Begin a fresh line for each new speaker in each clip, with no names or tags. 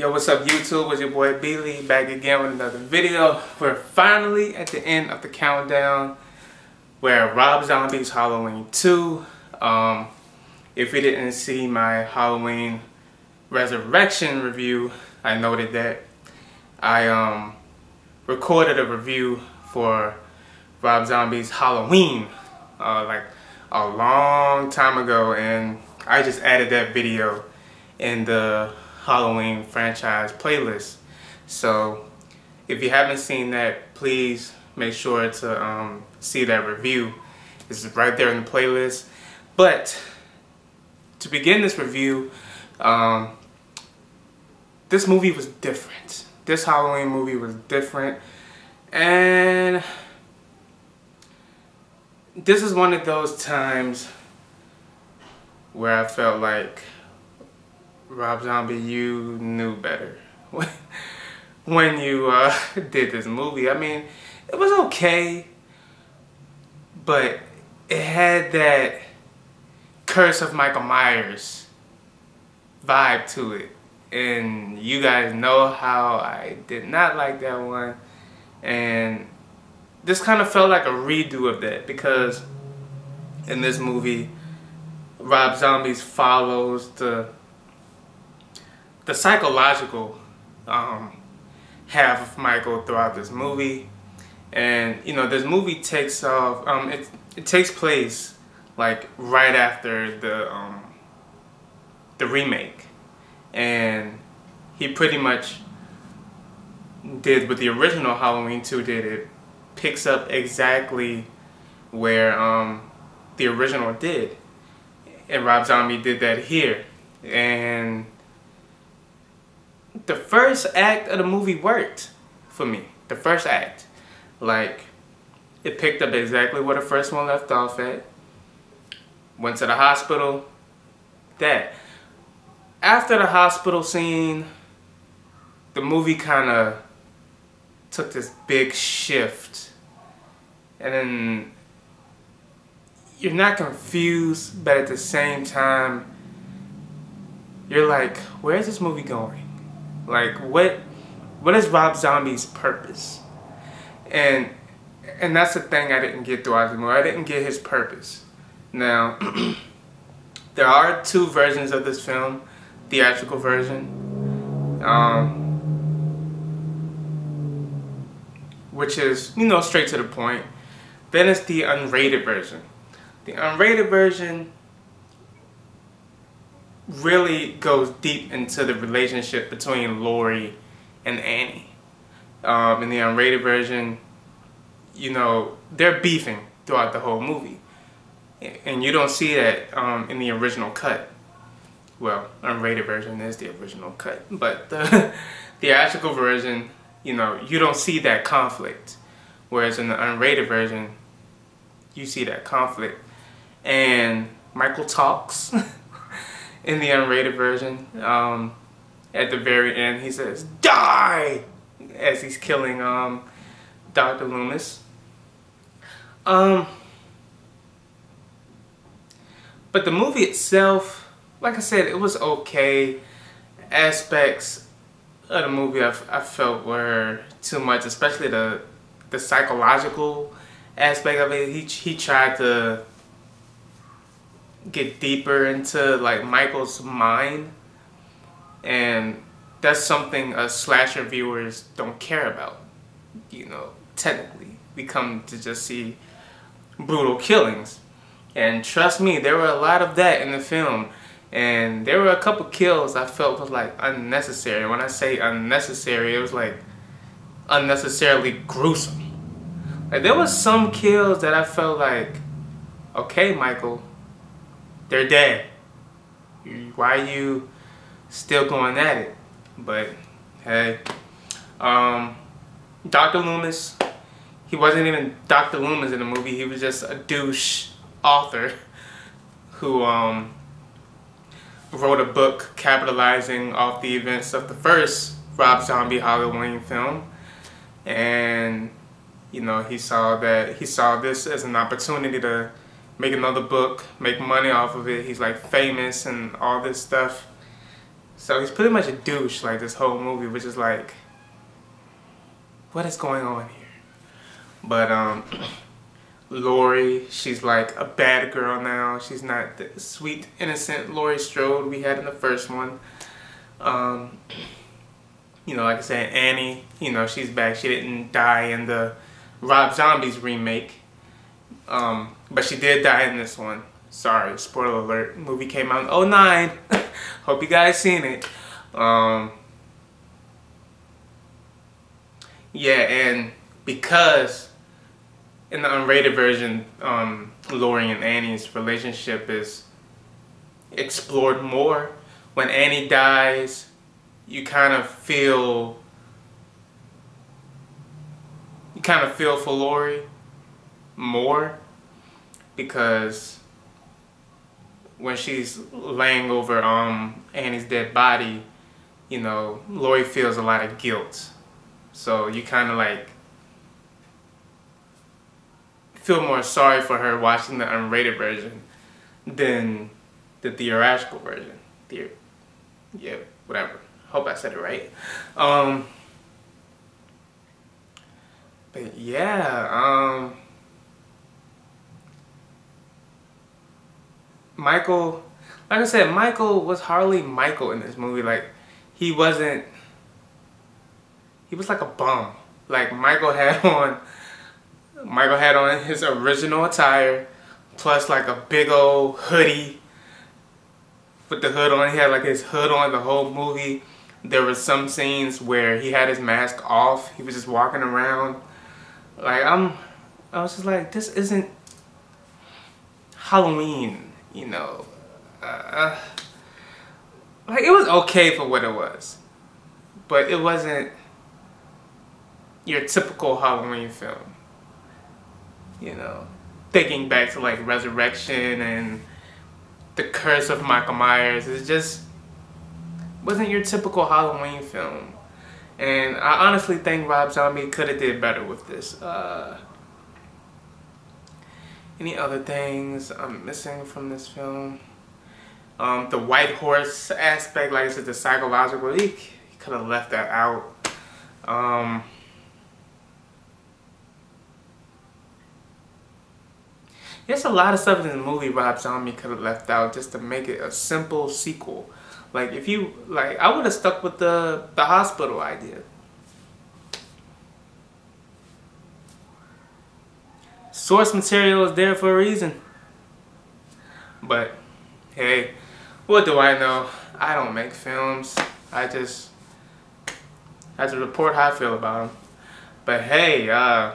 Yo, what's up YouTube? It's your boy BLee back again with another video. We're finally at the end of the countdown. We're Rob Zombie's Halloween 2. Um, if you didn't see my Halloween Resurrection review, I noted that I um, recorded a review for Rob Zombie's Halloween uh, like a long time ago and I just added that video in the Halloween franchise playlist. So if you haven't seen that, please make sure to um, see that review. It's right there in the playlist. But to begin this review, um, this movie was different. This Halloween movie was different. And this is one of those times where I felt like Rob Zombie, you knew better when you uh, did this movie. I mean, it was okay, but it had that Curse of Michael Myers vibe to it. And you guys know how I did not like that one. And this kind of felt like a redo of that because in this movie, Rob Zombies follows the the psychological um, half of Michael throughout this movie. And, you know, this movie takes off, um, it, it takes place like right after the, um, the remake. And he pretty much did what the original Halloween 2 did. It picks up exactly where um, the original did. And Rob Zombie did that here. And the first act of the movie worked for me. The first act. Like, it picked up exactly where the first one left off at. Went to the hospital. That. After the hospital scene, the movie kind of took this big shift. And then you're not confused, but at the same time, you're like, where's this movie going? Like what what is Rob Zombie's purpose? And and that's the thing I didn't get throughout the movie. I didn't get his purpose. Now there are two versions of this film, theatrical version. Um, which is, you know, straight to the point. Then it's the unrated version. The unrated version really goes deep into the relationship between Laurie and Annie. Um, in the unrated version, you know, they're beefing throughout the whole movie. And you don't see that um, in the original cut. Well, unrated version is the original cut. But the theatrical version, you know, you don't see that conflict. Whereas in the unrated version, you see that conflict. And Michael talks. in the unrated version, um, at the very end, he says, die! As he's killing um, Dr. Loomis. Um, but the movie itself, like I said, it was okay. Aspects of the movie I, I felt were too much, especially the the psychological aspect of it. He, he tried to get deeper into like Michael's mind and that's something us slasher viewers don't care about you know technically. We come to just see brutal killings. And trust me there were a lot of that in the film. And there were a couple kills I felt was like unnecessary. When I say unnecessary it was like unnecessarily gruesome. Like there was some kills that I felt like okay Michael they're dead. Why are you still going at it? But hey, um, Dr. Loomis, he wasn't even Dr. Loomis in the movie. He was just a douche author who um, wrote a book capitalizing off the events of the first Rob Zombie Halloween film. And, you know, he saw that, he saw this as an opportunity to make another book, make money off of it. He's like famous and all this stuff. So he's pretty much a douche like this whole movie, which is like, what is going on here? But um, Laurie, she's like a bad girl now. She's not the sweet, innocent Laurie Strode we had in the first one. Um, you know, like I said, Annie, you know, she's back. She didn't die in the Rob Zombies remake. Um, but she did die in this one. Sorry, spoiler alert. Movie came out in 09. Hope you guys seen it. Um, yeah, and because in the unrated version, um, Laurie and Annie's relationship is explored more. When Annie dies, you kind of feel you kind of feel for Laurie more because when she's laying over um, Annie's dead body, you know, Laurie feels a lot of guilt. So you kind of like feel more sorry for her watching the unrated version than the theatrical version. The, yeah, whatever. Hope I said it right. Um, but yeah, um, Michael, like I said, Michael was hardly Michael in this movie. Like, he wasn't, he was like a bum. Like, Michael had on Michael had on his original attire, plus like a big old hoodie with the hood on. He had like his hood on the whole movie. There were some scenes where he had his mask off. He was just walking around. Like I'm, I was just like, this isn't Halloween, you know. Uh, like it was okay for what it was, but it wasn't your typical Halloween film you know, thinking back to like Resurrection and The Curse of Michael Myers. It just wasn't your typical Halloween film. And I honestly think Rob Zombie could have did better with this. Uh, any other things I'm missing from this film? Um, the white horse aspect, like I said, the psychological, he, he could have left that out. Um, There's a lot of stuff in the movie Rob Zombie could have left out just to make it a simple sequel. Like if you like, I would have stuck with the the hospital idea. Source material is there for a reason. But hey, what do I know? I don't make films. I just have to report how I feel about them. But hey, uh,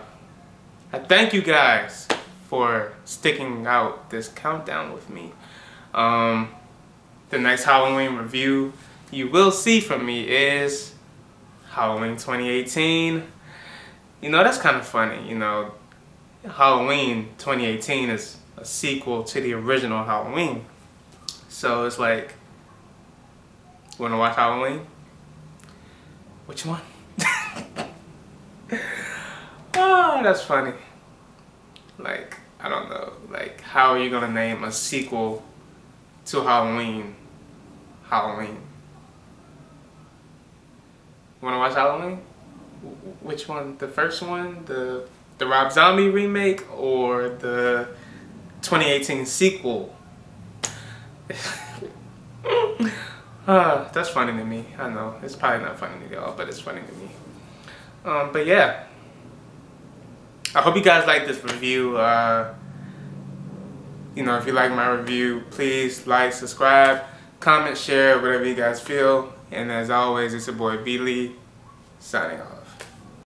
I thank you guys for sticking out this countdown with me. Um, the next Halloween review you will see from me is Halloween 2018. You know, that's kind of funny. You know, Halloween 2018 is a sequel to the original Halloween. So it's like, you want to watch Halloween? Which one? oh, that's funny. Like, I don't know, like, how are you gonna name a sequel to Halloween Halloween? You wanna watch Halloween? Which one? The first one? The the Rob Zombie remake or the 2018 sequel? uh, that's funny to me. I know. It's probably not funny to y'all, but it's funny to me. Um, but yeah. I hope you guys like this review. Uh, you know, if you like my review, please like, subscribe, comment, share, whatever you guys feel. And as always, it's your boy BLee, signing off.